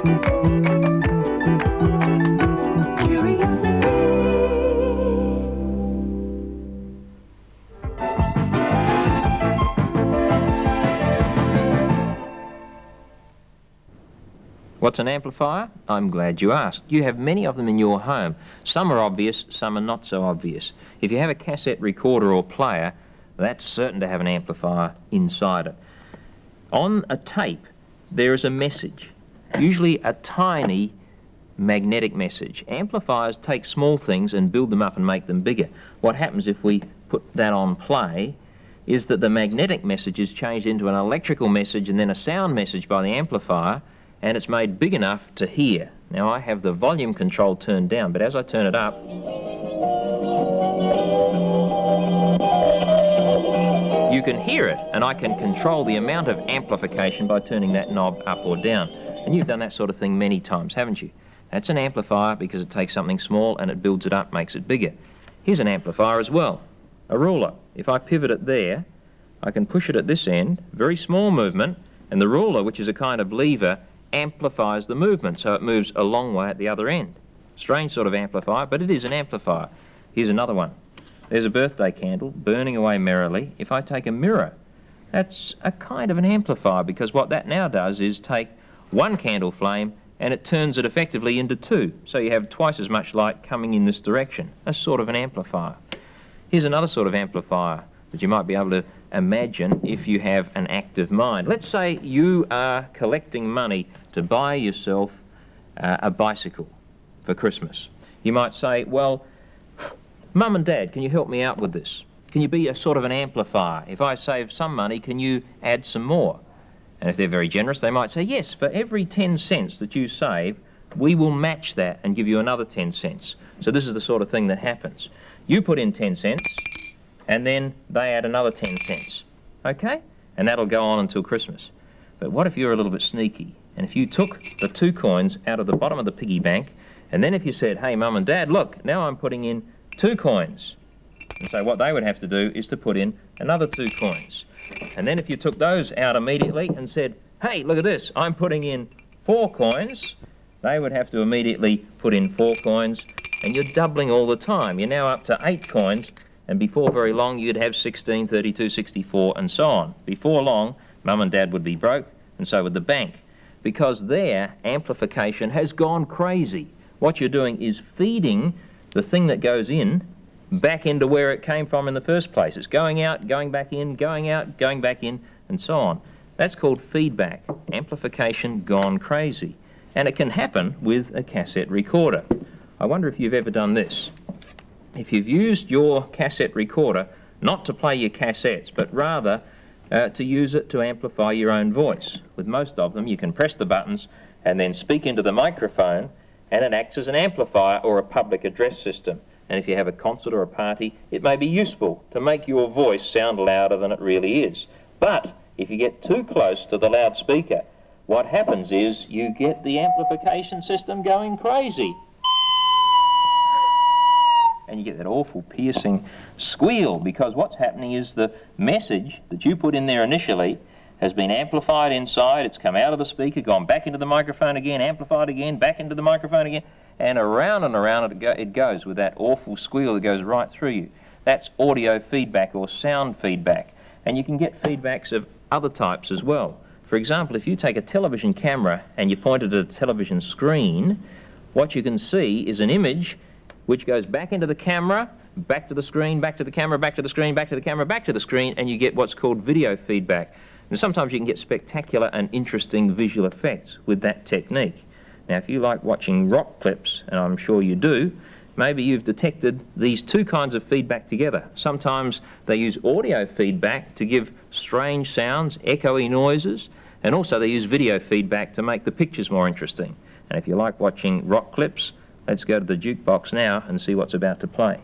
What's an amplifier? I'm glad you asked. You have many of them in your home. Some are obvious, some are not so obvious. If you have a cassette recorder or player, that's certain to have an amplifier inside it. On a tape, there is a message, usually a tiny magnetic message. Amplifiers take small things and build them up and make them bigger. What happens if we put that on play is that the magnetic message is changed into an electrical message and then a sound message by the amplifier, and it's made big enough to hear. Now I have the volume control turned down, but as I turn it up, you can hear it, and I can control the amount of amplification by turning that knob up or down. And you've done that sort of thing many times, haven't you? That's an amplifier because it takes something small and it builds it up, makes it bigger. Here's an amplifier as well, a ruler. If I pivot it there, I can push it at this end, very small movement, and the ruler, which is a kind of lever, amplifies the movement, so it moves a long way at the other end. Strange sort of amplifier, but it is an amplifier. Here's another one. There's a birthday candle burning away merrily. If I take a mirror, that's a kind of an amplifier because what that now does is take one candle flame and it turns it effectively into two. So you have twice as much light coming in this direction. A sort of an amplifier. Here's another sort of amplifier that you might be able to imagine if you have an active mind. Let's say you are collecting money to buy yourself uh, a bicycle for Christmas. You might say, well, Mum and Dad, can you help me out with this? Can you be a sort of an amplifier? If I save some money, can you add some more? And if they're very generous, they might say, yes, for every 10 cents that you save, we will match that and give you another 10 cents. So this is the sort of thing that happens. You put in 10 cents, and then they add another 10 cents. Okay? And that'll go on until Christmas. But what if you're a little bit sneaky? And if you took the two coins out of the bottom of the piggy bank, and then if you said, hey, mum and dad, look, now I'm putting in two coins. And so what they would have to do is to put in another two coins. And then if you took those out immediately and said, hey, look at this, I'm putting in four coins, they would have to immediately put in four coins, and you're doubling all the time. You're now up to eight coins, and before very long you'd have 16, 32, 64 and so on. Before long, mum and dad would be broke and so would the bank because their amplification has gone crazy. What you're doing is feeding the thing that goes in back into where it came from in the first place. It's going out, going back in, going out, going back in, and so on. That's called feedback, amplification gone crazy. And it can happen with a cassette recorder. I wonder if you've ever done this if you've used your cassette recorder not to play your cassettes, but rather uh, to use it to amplify your own voice. With most of them, you can press the buttons and then speak into the microphone, and it acts as an amplifier or a public address system. And if you have a concert or a party, it may be useful to make your voice sound louder than it really is. But if you get too close to the loudspeaker, what happens is you get the amplification system going crazy and you get that awful piercing squeal because what's happening is the message that you put in there initially has been amplified inside, it's come out of the speaker, gone back into the microphone again, amplified again, back into the microphone again, and around and around it, go it goes with that awful squeal that goes right through you. That's audio feedback or sound feedback. And you can get feedbacks of other types as well. For example, if you take a television camera and you point it at a television screen, what you can see is an image which goes back into the camera, back to the screen, back to the camera, back to the screen, back to the camera, back to the screen, and you get what's called video feedback. And sometimes you can get spectacular and interesting visual effects with that technique. Now, if you like watching rock clips, and I'm sure you do, maybe you've detected these two kinds of feedback together. Sometimes they use audio feedback to give strange sounds, echoey noises, and also they use video feedback to make the pictures more interesting. And if you like watching rock clips, Let's go to the jukebox now and see what's about to play.